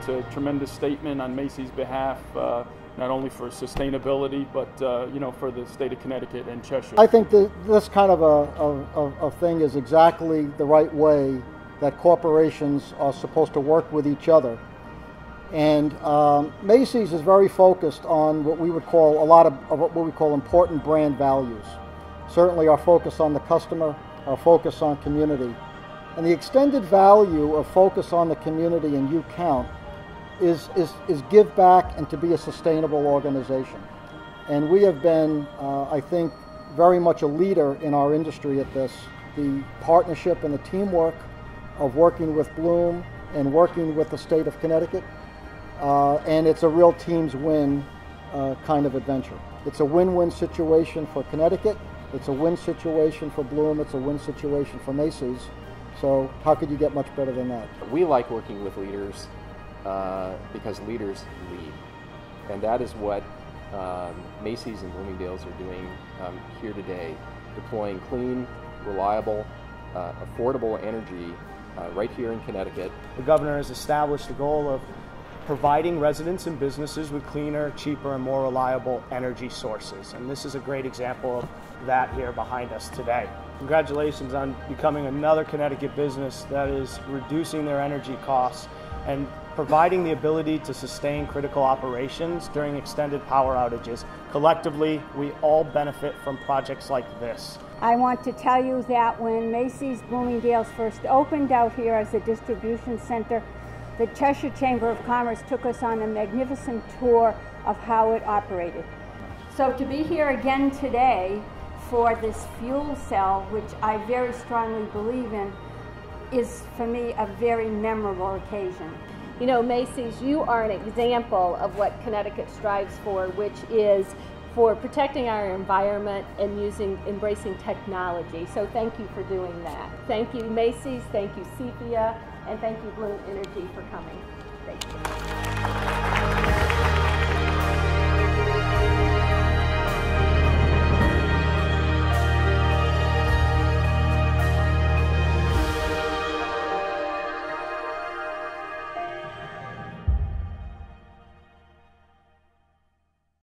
It's a tremendous statement on Macy's behalf, uh, not only for sustainability, but uh, you know, for the state of Connecticut and Cheshire. I think that this kind of a, of, of thing is exactly the right way that corporations are supposed to work with each other. And um, Macy's is very focused on what we would call a lot of, of what we call important brand values. Certainly, our focus on the customer, our focus on community. And the extended value of focus on the community and you count is, is, is give back and to be a sustainable organization. And we have been, uh, I think, very much a leader in our industry at this. The partnership and the teamwork of working with Bloom and working with the state of Connecticut. Uh, and it's a real teams win uh, kind of adventure. It's a win-win situation for Connecticut. It's a win situation for Bloom. It's a win situation for Macy's. So how could you get much better than that? We like working with leaders uh, because leaders lead. And that is what um, Macy's and Bloomingdale's are doing um, here today, deploying clean, reliable, uh, affordable energy uh, right here in Connecticut. The governor has established the goal of providing residents and businesses with cleaner, cheaper, and more reliable energy sources. And this is a great example of that here behind us today. Congratulations on becoming another Connecticut business that is reducing their energy costs and providing the ability to sustain critical operations during extended power outages. Collectively, we all benefit from projects like this. I want to tell you that when Macy's Bloomingdale's first opened out here as a distribution center, the Cheshire Chamber of Commerce took us on a magnificent tour of how it operated. So to be here again today for this fuel cell, which I very strongly believe in, is for me a very memorable occasion. You know, Macy's, you are an example of what Connecticut strives for, which is for protecting our environment and using embracing technology. So thank you for doing that. Thank you, Macy's, thank you, CEFIA, and thank you, Bloom Energy, for coming. Thank you.